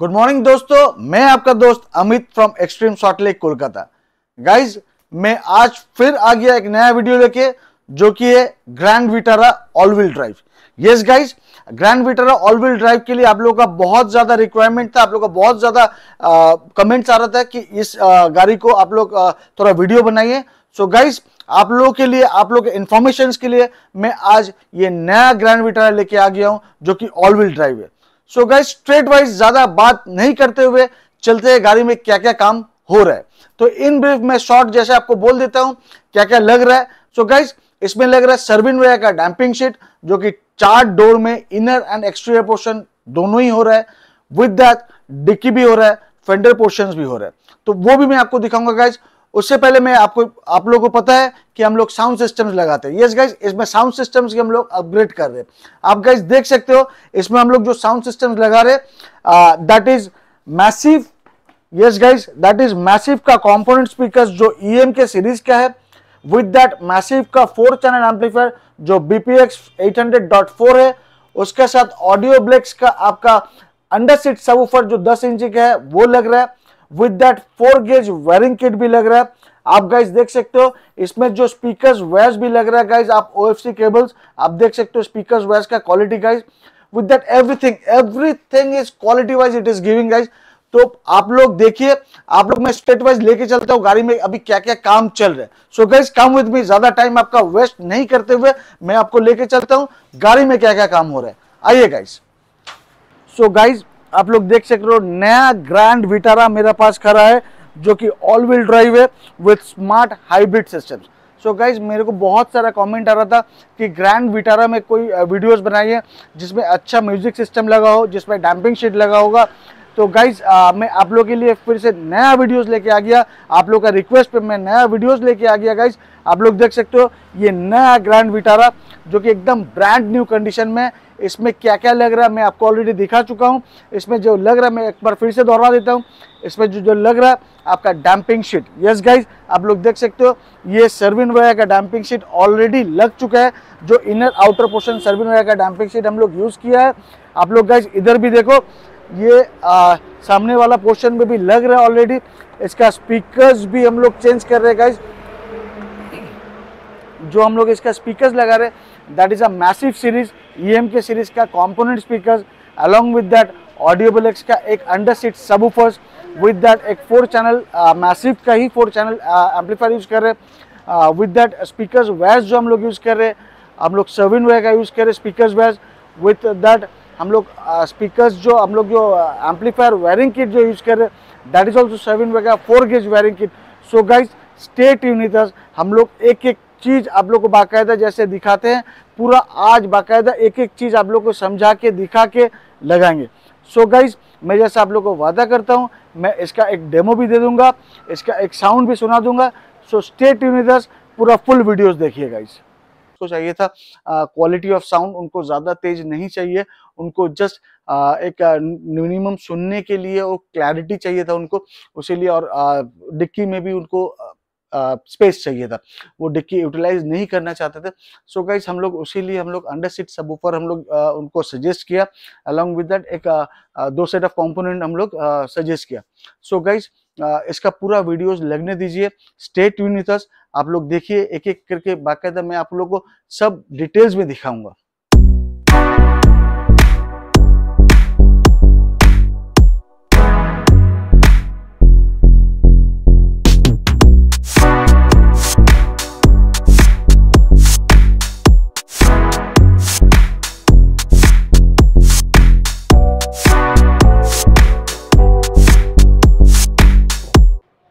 Good morning दोस्तों। मैं आपका दोस्त Amit from extreme short lake Kolkata. Guys मैं आज फिर आ गया एक नया वीडियो लेके जो कि है Grand Vitara all wheel drive yes guys Grand Vitara all wheel drive के लिए आप लोगों का बहुत ज़्यादा रिक्वायरमेंट था आप लोगों का बहुत ज़्यादा कमेंट्स आ रहा था कि इस आ, गाड़ी को आप लोग थोड़ा वीडियो बनाइए। सो गाइज़ आप लोगों के लिए आप लोग के इन्फॉर्मेशन के लिए मैं आज ये नया ग्रैंड विटारा लेके आ गया हूँ जो कि ऑल व्हील ड्राइव है। सो गाइज़ स्ट्रेट वाइज ज़्यादा बात नहीं करते हुए चलते हैं गाड़ी में क्या क्या काम हो रहा है। तो इन ब्रीफ में शॉर्ट जैसे आपको बोल देता हूँ क्या क्या लग रहा है। सो so गाइज़ इसमें लग रहा है सर्विन वेयर का डैम्पिंग शीट जो कि चार डोर में इनर एंड एक्सटीरियर पोर्शन दोनों ही हो रहा है। विद दैट डिक्की भी हो रहा है फेंडर पोर्शन भी हो रहा है। तो वो भी मैं आपको दिखाऊँगा गाइज़ उससे पहले मैं आपको, आप लोगों को पता है कि हम लोग साउंड सिस्टम्स लगाते हैं। यस गाइज़ इसमें साउंड सिस्टम्स की हम लोग अपग्रेड कर रहे हैं। आप गाइज़ देख सकते हो, इसमें हम लोग जो साउंड सिस्टम्स लगा रहे that is Massive yes guys that is Massive का कंपोनेंट स्पीकर्स जो ईएम के सीरीज़ का है विद दैट मैसिव का फोर चैनल एम्पलीफायर जो बीपीएक्स 800.4 है, उसके साथ ऑडियो ब्लेक्स का आपका अंडर सीट सबवूफर जो 10 इंच का है, वो लग रहा है। With that four gauge wiring kit भी लग रहा है। आप गाइज़ देख सकते हो, इसमें जो स्पीकर्स वैस भी लग रहा है गाइज़ आप ओ केबल्स आप देख सकते हो स्पीकर्स वैस का quality guys with that everything everything is quality wise it is giving guys तो आप लोग देखिए, आप लोग मैं स्टेट वाइज लेके चलता हूँ, गाड़ी में अभी क्या क्या काम चल रहा so guys come with me ज़्यादा टाइम आपका वेस्ट नहीं करते हुए मैं आपको लेके चलता हूँ, गाड़ी में क्या क्या काम हो रहा है। आइए गाइज़ सो गाइज़ आप लोग देख सकते हो, नया ग्रैंड विटारा मेरे पास खड़ा है, जो कि ऑल व्हील ड्राइव है with smart hybrid system so guys मेरे को बहुत सारा कमेंट आ रहा था कि ग्रैंड विटारा में कोई वीडियोस बनाई है, जिसमें अच्छा म्यूज़िक सिस्टम लगा हो, जिसमें डैम्पिंग शीट लगा होगा। तो गाइज़ मैं आप लोग के लिए फिर से नया वीडियोस लेके आ गया। आप लोग का रिक्वेस्ट पे मैं नया वीडियोस लेके आ गया गाइज़ आप लोग देख सकते हो, ये नया ग्रैंड विटारा जो कि एकदम ब्रांड न्यू कंडीशन में इसमें क्या क्या लग रहा है मैं आपको ऑलरेडी दिखा चुका हूँ। इसमें जो लग रहा है मैं एक बार फिर से दोहरा देता हूँ। इसमें जो जो लग रहा है आपका डैम्पिंग शीट यस गाइज़ आप लोग देख सकते हो ये सर्विन वायर का डैम्पिंग शीट ऑलरेडी लग चुका है। जो inner outer portion Servin wire का डैम्पिंग शीट हम लोग यूज़ किया है। आप लोग गाइज़ इधर भी देखो ये आ, सामने वाला पोर्शन में भी लग रहा है ऑलरेडी इसका स्पीकर्स भी हम लोग चेंज कर रहे हैं गाइज़ जो हम लोग इसका स्पीकर्स लगा रहे हैं that is a Massive series EM K series का component speakers along with that audio बुलेक्स का एक under seat subwoofers with that एक फोर चैनल मैसिव का ही फोर चैनल एम्पलीफायर यूज़ कर रहे हैं. विद दैट स्पीकर्स वैस जो हम लोग यूज़ कर रहे हैं हम लोग सर्विन वे का यूज़ कर रहे स्पीकर वैस विथ दैट हम लोग स्पीकर्स uh, जो हम लोग जो एम्पलीफायर वायरिंग किट जो यूज़ कर रहे हैं that is also Servin way का four gauge wiring kit so guys state यूनिटर्स हम लोग एक एक चीज़ आप लोग को बाकायदा जैसे दिखाते हैं पूरा आज बाकायदा एक एक चीज़ आप लोग को समझा के, दिखा के लगाएँगे। सो so गाइज़ मैं जैसा आप लोग को वादा करता हूँ, मैं इसका एक डेमो भी दे दूँगा, इसका एक साउंड भी सुना दूँगा। सो स्टेट यूनिदर्स पूरा फुल वीडियोस देखिए गाइज़ को चाहिए था क्वालिटी ऑफ़ साउंड उनको ज़्यादा तेज नहीं चाहिए, उनको जस्ट एक मिनिमम सुनने के लिए और क्लैरिटी चाहिए था उनको, उसी लिए और डिक्की में भी उनको स्पेस चाहिए था। वो डिक्की यूटिलाइज नहीं करना चाहते थे। सो so गाइज़ हम लोग उसी लिए हम लोग अंडर सीट सब ऊपर हम लोग उनको सजेस्ट किया। अलॉन्ग विद दैट एक दो सेट ऑफ़ कंपोनेंट हम लोग सजेस्ट किया। सो so गाइज़ इसका पूरा वीडियोस लगने दीजिए। स्टेट यूनिथस आप लोग देखिए एक एक करके बाकायदा मैं आप लोग को सब डिटेल्स में दिखाऊँगा।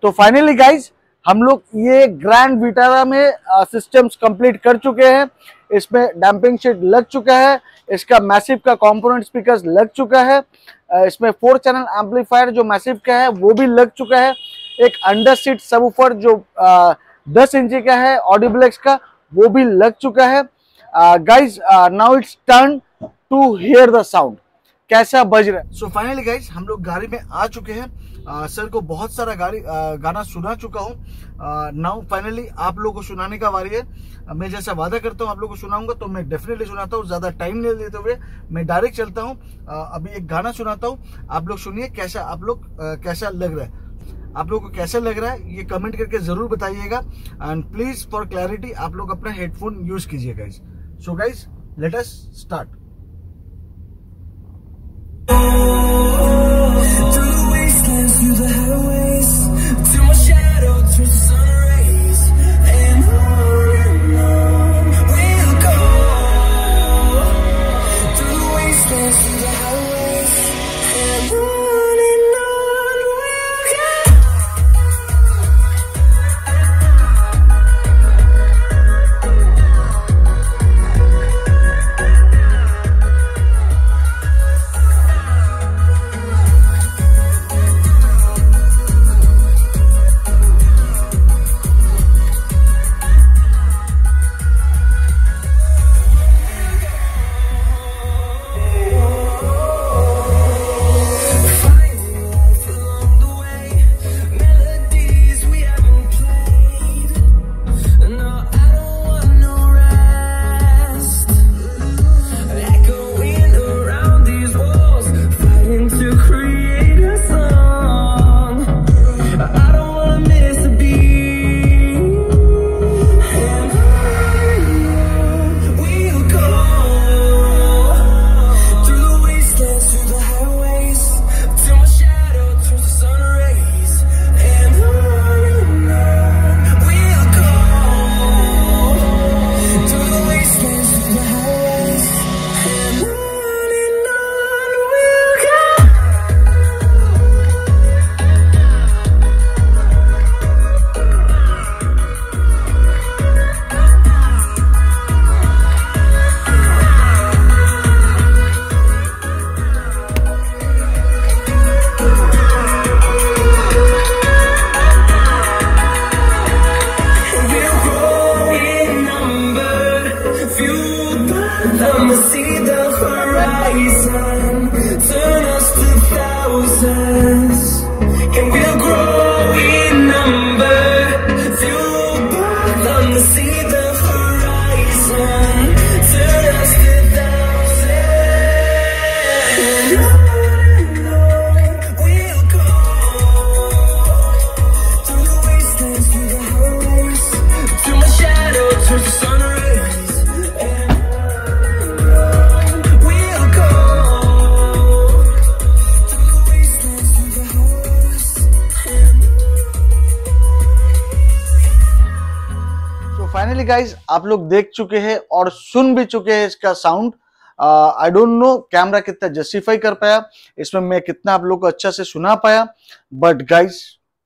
तो फाइनली गाइज़ हम लोग ये ग्रैंड विटारा में सिस्टम्स कंप्लीट कर चुके हैं। इसमें डैम्पिंग शीट लग चुका है। इसका मैसिव का कंपोनेंट स्पीकर्स लग चुका है। इसमें फोर चैनल एम्पलीफायर जो मैसिव का है, वो भी लग चुका है। एक अंडर सीट सबूफर जो दस इंची का है ऑडिब्लेक्स का, वो भी लग चुका है। Guys now it's turn to hear the sound कैसा बज रहा है? सो फाइनली गाइज़ हम लोग गाड़ी में आ चुके हैं। सर को बहुत सारा गाड़ी आ, गाना सुना चुका हूँ। नाउ फाइनली आप लोगों को सुनाने का वारी है। मैं जैसा वादा करता हूँ आप लोगों को सुनाऊँगा तो मैं डेफिनेटली सुनाता हूँ। ज़्यादा टाइम नहीं लेते हुए मैं डायरेक्ट चलता हूँ। अभी एक गाना सुनाता हूँ। आप लोग सुनिए कैसा आप लोग कैसा लग रहा है। आप लोगों को कैसा लग रहा है ये कमेंट करके ज़रूर बताइएगा। एंड प्लीज़ फॉर क्लैरिटी आप लोग अपना हेडफोन यूज़ कीजिएगा so guys let us start the highway. silence finally guys आप लोग देख चुके हैं और सुन भी चुके हैं इसका sound I don't know camera कितना जस्टिफाई कर पाया इसमें मैं कितना आप लोग को अच्छा से सुना पाया but guys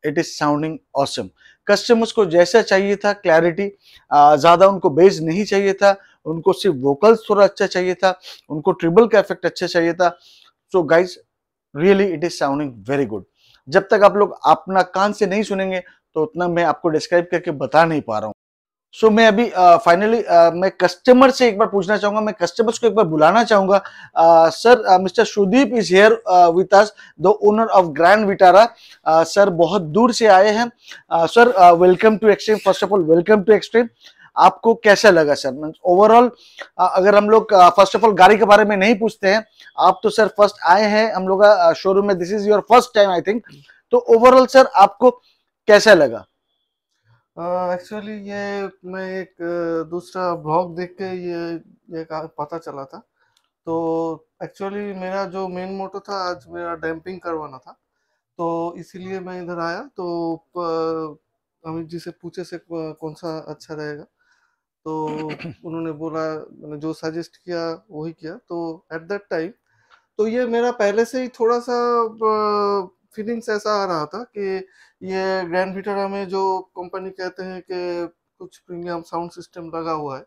it is sounding awesome customers को जैसा चाहिए था क्लैरिटी uh, ज़्यादा उनको बेस नहीं चाहिए था उनको सिर्फ़ वोकल्स थोड़ा अच्छा चाहिए था उनको ट्रिबल का इफ़ेक्ट अच्छा चाहिए था. So guys really it is sounding very good जब तक आप लोग अपना कान से नहीं सुनेंगे तो उतना मैं आपको डिस्क्राइब करके बता नहीं पा रहा हूँ। सो so, मैं अभी फाइनली uh, uh, मैं कस्टमर से एक बार पूछना चाहूँगा मैं कस्टमर्स को एक बार बुलाना चाहूँगा। Sir mister Sudeep is here with us the owner of Grand Vitara sir बहुत दूर से आए हैं। Sir welcome to Extreme first of all welcome to Extreme आपको कैसा लगा सर मीन ओवरऑल अगर हम लोग फ़र्स्ट ऑफ़ ऑल गाड़ी के बारे में नहीं पूछते हैं आप तो सर फ़र्स्ट आए हैं हम लोग शोरूम में। This is your first time I think तो ओवरऑल सर आपको कैसा लगा? एक्चुअली uh, ये मैं एक दूसरा ब्लॉग देख के ये ये पता चला था। तो एक्चुअली मेरा जो मेन मोटो था आज मेरा डैम्पिंग करवाना था। तो इसीलिए मैं इधर आया। तो अमित जी से पूछे से कौन सा अच्छा रहेगा। तो उन्होंने बोला मैंने जो सजेस्ट किया वही किया। तो एट दैट टाइम तो ये मेरा पहले से ही थोड़ा सा फीलिंग्स ऐसा आ रहा था कि ये ग्रैंड विटारा में जो कंपनी कहते हैं कि कुछ प्रीमियम साउंड सिस्टम लगा हुआ है,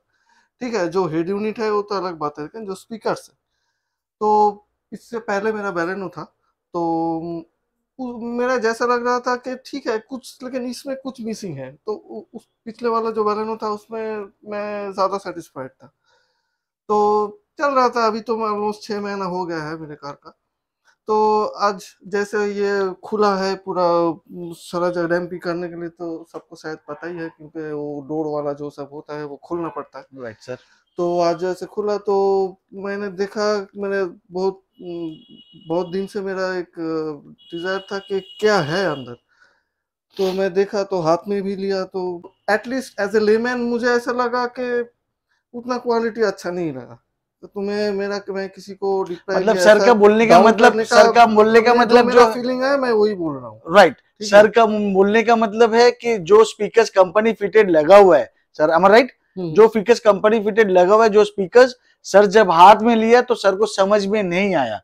ठीक है, जो हेड यूनिट है, वो तो अलग बात है, लेकिन जो स्पीकर्स है। तो इससे पहले मेरा बैलेनो था तो मेरा जैसा लग रहा था कि ठीक है, कुछ, लेकिन इसमें कुछ मिसिंग है। तो उस पिछले वाला जो बैलेनो था, उसमें मैं ज़्यादा सेटिस्फाइड था। तो चल रहा था, अभी तो मैं ऑलमोस्ट छह महीना हो गया है मेरे कार का। तो आज जैसे ये खुला है पूरा सारा जगह डैम्पिंग करने के लिए तो सबको शायद पता ही है क्योंकि वो डोर वाला जो सब होता है वो खोलना पड़ता है। राइट सर तो आज जैसे खुला तो मैंने देखा मैंने बहुत बहुत दिन से मेरा एक डिज़ायर था कि क्या है अंदर। तो मैं देखा तो हाथ में भी लिया तो एटलीस्ट एज ए लेमैन मुझे ऐसा लगा कि उतना क्वालिटी अच्छा नहीं लगा। तो तुम्हें मेरा मैं किसी को मतलब सर का बोलने का मतलब सर का बोलने का मतलब जो फीलिंग है मैं वही बोल रहा हूँ। राइट सर का बोलने का मतलब है कि जो स्पीकर्स कंपनी फिटेड लगा हुआ है। सर अमर राइट जो स्पीकर्स कंपनी फिटेड लगा हुआ है जो स्पीकर्स सर जब हाथ में लिया तो सर को समझ में नहीं आया।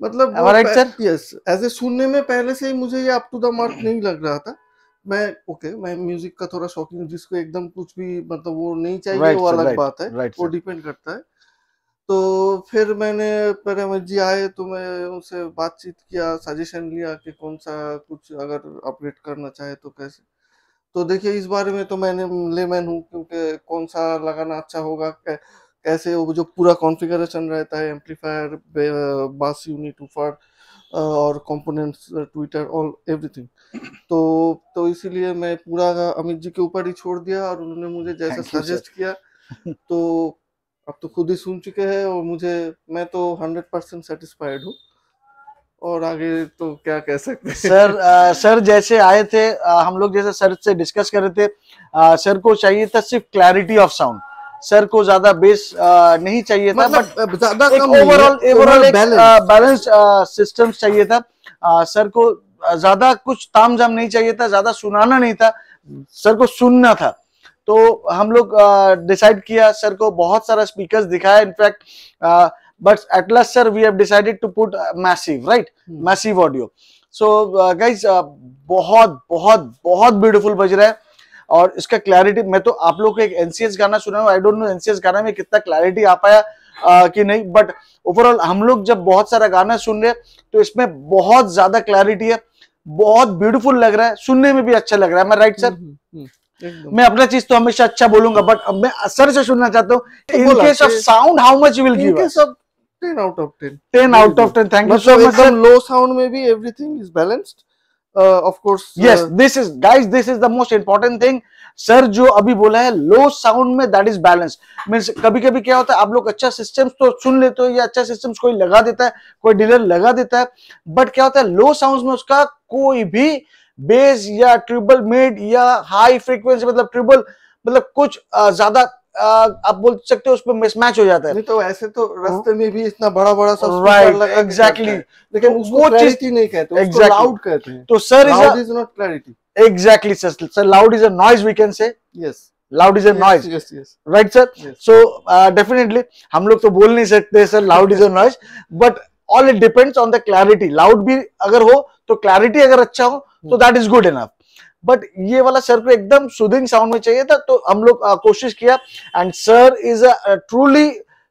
मतलब right sir yes as a सुनने में पहले से ही मुझे ये अप टू द मार्क नहीं लग रहा था। मैं ओके okay, मैं म्यूज़िक का थोड़ा शौकीन जिसको एकदम कुछ भी मतलब वो नहीं चाहिए right, वो अलग right, बात है right, वो डिपेंड करता है। तो फिर मैंने मेरे जी आए तो मैं उनसे बातचीत किया सजेशन लिया कि कौन सा कुछ अगर अपडेट करना चाहे तो कैसे। तो देखिए इस बारे में तो मैंने लेमैन हूँ क्योंकि कौन सा लगाना अच्छा होगा कैसे वो जो पूरा कॉन्फ़िगरेशन रहता है एम्पलीफायर बास यूनिट ऊपर और कंपोनेंट्स ट्विटर ऑल एवरीथिंग तो तो इसीलिए मैं पूरा अमित जी के ऊपर ही छोड़ दिया और उन्होंने मुझे जैसा सजेस्ट किया तो अब तो खुद ही सुन चुके हैं और मुझे मैं तो हंड्रेड परसेंट सेटिस्फाइड हूँ। और आगे तो क्या कह सकते हैं? सर आ, सर जैसे आए थे आ, हम लोग जैसे सर से डिस्कस कर रहे थे आ, सर को चाहिए था सिर्फ़ क्लैरिटी ऑफ़ साउंड सर को ज़्यादा बेस नहीं चाहिए था मतलब बट ज़्यादा ओवरऑल ओवरऑल बैलेंस सिस्टम चाहिए था। सर को ज़्यादा कुछ ताम जाम नहीं चाहिए था ज़्यादा सुनाना नहीं था। सर को सुनना था। तो हम लोग डिसाइड किया सर को बहुत सारा स्पीकर्स दिखाया in fact but at last sir we have decided to put Massive right Massive audio so guys बहुत बहुत बहुत ब्यूटीफुल बज रहा है। और इसका क्लैरिटी मैं तो आप लोग को एक एनसीएस गाना सुना हूँ। आई डोंट नो एनसीएस गाना में कितना क्लैरिटी आ पाया uh, कि नहीं बट ओवरऑल हम लोग जब बहुत सारा गाना सुन रहे तो इसमें बहुत ज़्यादा क्लैरिटी है। बहुत ब्यूटीफुल लग रहा है। सुनने में भी अच्छा लग रहा है। मैं राइट सर मैं अपना चीज़ तो हमेशा अच्छा बोलूँगा बट अब मैं सर से सुनना चाहता हूँ। In case of sound how much will give 10 out of 10 10 out of 10 thank you so much sir low sound maybe everything is balanced uh, of course yes uh, this is guys this is the most sir जो अभी बोला है low sound में that is balance means कभी कभी क्या होता है आप लोग अच्छा सिस्टम तो सुन लेते हो या अच्छा सिस्टम कोई लगा देता है कोई डीलर लगा देता है। बट क्या होता है लो साउंड में उसका कोई भी बेस या ट्रिबल मिड या हाई फ्रिक्वेंसी मतलब ट्रिबल मतलब कुछ ज़्यादा आप बोल सकते हो उसमें मिसमैच हो जाता है। नहीं तो ऐसे तो रास्ते में भी इतना बड़ा बड़ा सा राइट एग्जैक्टली लेकिन तो वो चीज़ नहीं कहते लाउड कहते हैं। तो sir is is not clarity exactly sir sir loud is a noise we can say yes loud is a noise right sir so definitely हम लोग तो बोल नहीं सकते sir loud is a noise but all it depends on the clarity loud भी अगर हो तो क्लैरिटी अगर अच्छा हो तो that is good enough but ये वाला सर को एकदम सुदिंग साउंड में चाहिए था तो हम लोग कोशिश किया। And sir is a truly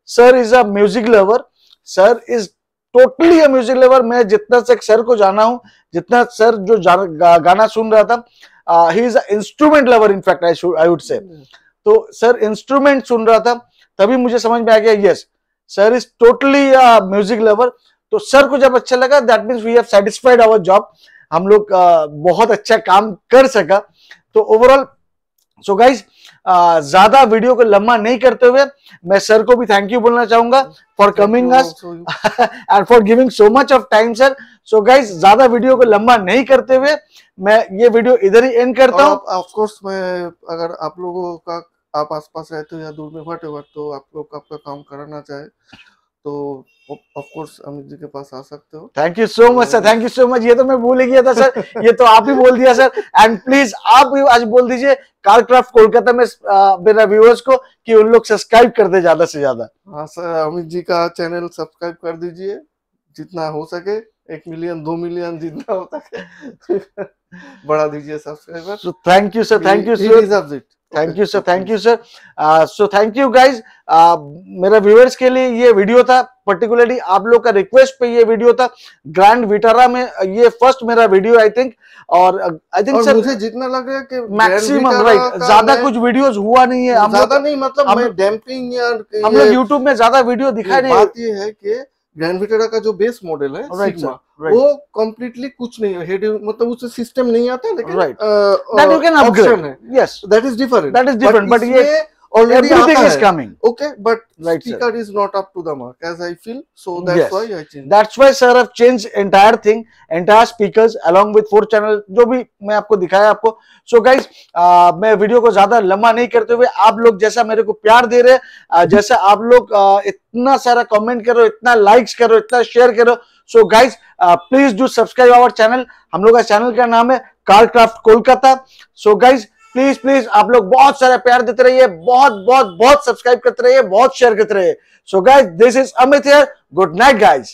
sir is a music lover sir is totally a music lover मैं जितना तक सर को जाना हूँ जितना सर जो गा, गाना सुन रहा था he is a instrument lover in fact I would say तो सर इंस्ट्रूमेंट सुन रहा था तभी मुझे समझ में आ गया yes sir is totally music lover तो सर को जब अच्छा लगा that means we have satisfied our job हम लोग बहुत अच्छा काम कर सका। तो ओवरऑल सो गाइज़ ज़्यादा वीडियो को लंबा नहीं करते हुए मैं सर को भी थैंक यू बोलना चाहूँगा for coming us and for giving so much of time sir so guys ज़्यादा वीडियो को लंबा नहीं करते हुए मैं ये वीडियो इधर ही एंड करता हूँ। ऑफ़ कोर्स मैं अगर आप लोगों का आप आसपास रहते हो या दूर में वट तो आप लोग आपका काम कराना चाहे। तो ऑफ़ कोर्स अमित जी के पास आ सकते हो। Thank you so much sir thank you so much ये तो मैं भूल ही गया था सर ये तो आप ही बोल दिया सर एंड प्लीज़ आप भी आज बोल दीजिए कार क्राफ्ट कोलकाता में मेरा व्यूअर्स को कि उन लोग सब्सक्राइब कर दे ज़्यादा से ज़्यादा। हाँ सर अमित जी का चैनल सब्सक्राइब कर दीजिए जितना हो सके। एक मिलियन दो मिलियन जितना हो सके। बढ़ा दीजिए subscriber So thank you, sir. Thank you, thank you sir thank you sir so thank you guys मेरा व्यूअर्स के लिए ये वीडियो था. पर्टिकुलरली आप लोग का रिक्वेस्ट पे ये वीडियो था. ग्रैंड विटारा में uh, ये फ़र्स्ट मेरा वीडियो आई थिंक और आई थिंक सर मुझे जितना लग रहा है कि मैक्सिमम राइट ज़्यादा कुछ वीडियोस हुआ नहीं है. ज़्यादा नहीं मतलब हम डैम्पिंग या हम लोग यूट्यूब में ज़्यादा वीडियो दिखाई नहीं बात ये है कि ग्रैंड विटारा का जो बेस मॉडल है राइट सिग्मा right. राइट वो कम्प्लीटली कुछ नहीं है। हेड मतलब उससे सिस्टम नहीं आता लेकिन Right. That you can option upgrade है। Yes that is different that is different but ये एवरीथिंग आता इज़ है okay but Right, speaker sir. is not up to the mark as i feel so that's Yes. why i changed That's why sir have changed entire thing, entire speakers along with four channel जो भी मैं आपको दिखाया आपको. So guys, uh, मैं video को ज़्यादा लंबा नहीं करते हुए आप लोग जैसा मेरे को प्यार दे रहे हैं uh, जैसा आप लोग uh, इतना सारा कमेंट करो इतना लाइक्स करो इतना शेयर करो so guys please do subscribe our channel हम लोग का चैनल का नाम है Car Craft Kolkata so guys please please, आप लोग बहुत सारा प्यार देते रहिए, बहुत बहुत बहुत सब्सक्राइब करते रहिए, बहुत शेयर करते रहिए। So guys this is Amit good night guys